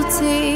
subtlety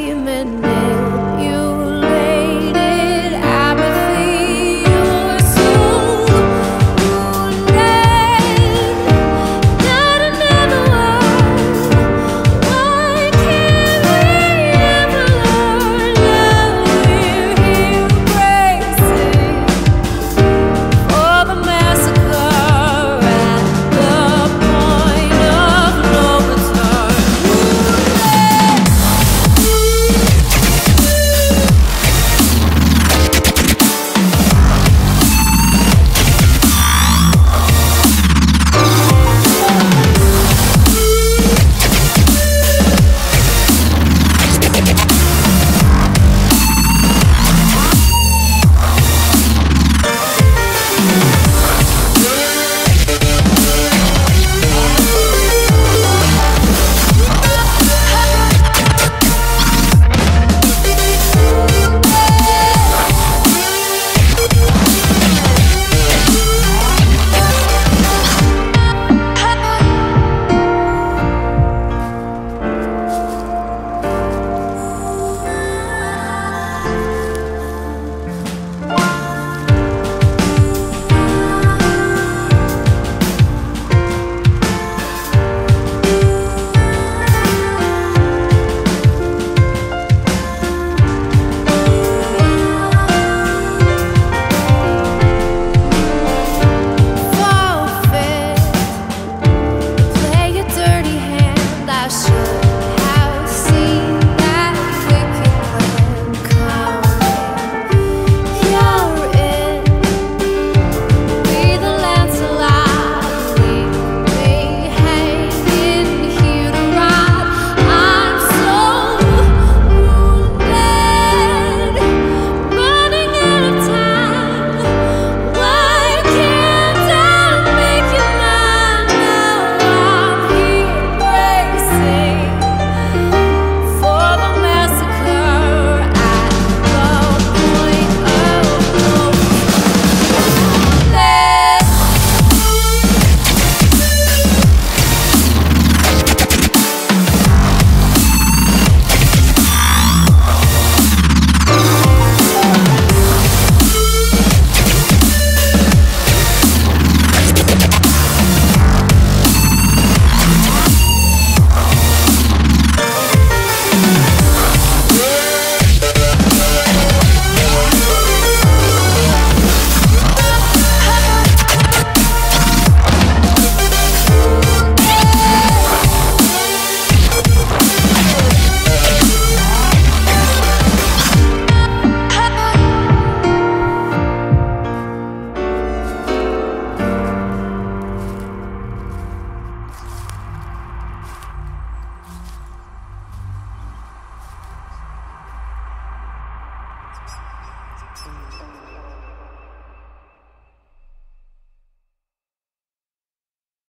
assim.